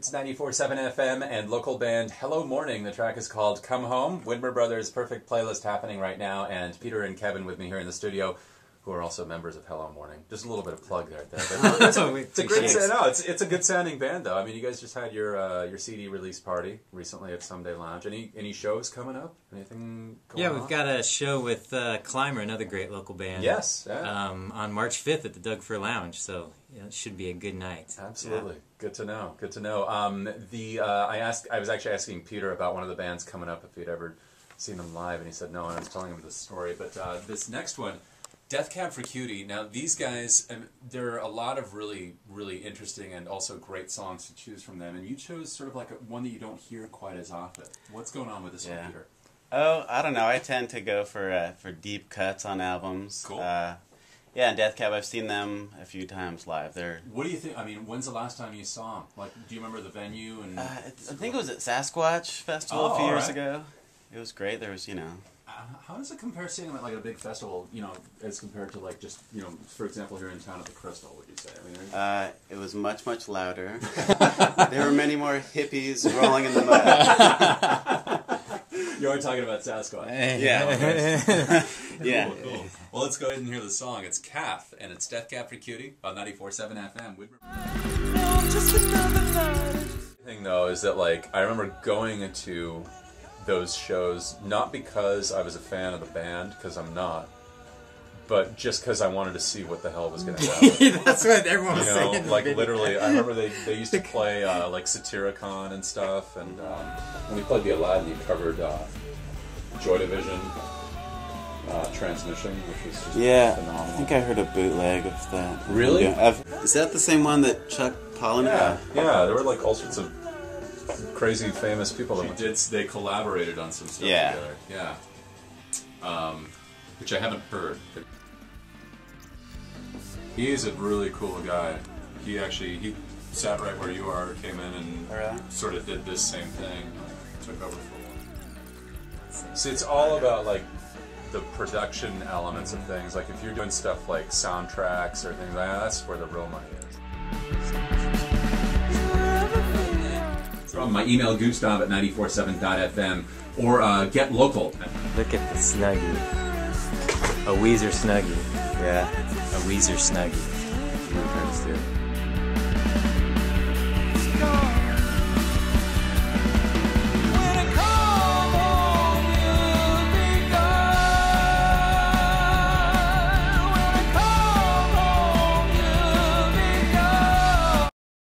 It's 94.7 FM and local band Hello Morning. The track is called Come Home. Widmer Brothers Perfect Playlist happening right now, and Peter and Kevin with me here in the studio, who are also members of Hello Morning. Just a little bit of plug there. there. But it's, a, it's a great, no, it's, it's a good sounding band though. I mean, you guys just had your uh, your CD release party recently at Someday Lounge. Any any shows coming up? Anything? Going Yeah, we've got a show with uh, Climber, another great local band. Yes, yeah. Um, on March 5th at the Doug Fir Lounge, so yeah, it should be a good night. Absolutely. Good to know. Good to know. Um, the uh, I asked. I was actually asking Peter about one of the bands coming up if he'd ever seen them live, and he said no. And I was telling him the story. But uh, this next one, Death Cab for Cutie. Now these guys, um, there are a lot of really, really interesting and also great songs to choose from them. And you chose sort of like a, one that you don't hear quite as often. What's going on with this Yeah. one, Peter? Oh, I don't know. I tend to go for uh, for deep cuts on albums. Cool. Uh, yeah, and Death Cab. I've seen them a few times live. They're. What do you think? I mean, when's the last time you saw them? Like, do you remember the venue? And Uh, I think it was at Sasquatch Festival Oh, a few years alright. ago. It was great. There was, you know, how does it compare seeing them at like a big festival, you know, as compared to like just, you know, for example, here in town at the Crystal, would you say? I mean, uh, it was much much louder. there were many more hippies rolling in the mud. you are talking about Sasquatch. Yeah. yeah. Cool, cool. Well, let's go ahead and hear the song. It's Cath, and it's Death Cab for Cutie on 94.7 FM. The thing, though, is that, like, I remember going to those shows not because I was a fan of the band, because I'm not, but just because I wanted to see what the hell was going to happen. That's what everyone was you saying. know, in the like literally, I remember they, they used to play uh, like Satyricon and stuff, and um, when we played the Aladdin, you covered uh, Joy Division uh, Transmission, which was Yeah, phenomenal. I think I heard a bootleg of that. Really? Yeah, is that the same one that Chuck Palahniuk? yeah, yeah, there were like all sorts of crazy famous people that They did. They collaborated on some stuff Yeah. together. Yeah. Um, which I haven't heard. But he is a really cool guy. He actually he sat right where you are, came in and Alright. sort of did this same thing. Like, took over for a while. See, it's all about like the production elements of things. Like if you're doing stuff like soundtracks or things like that, that's where the real money is. From my email gustav at 947.fm or uh, get local. Look at the Snuggie. A Weezer Snuggie. Yeah. A Weezer Snuggie.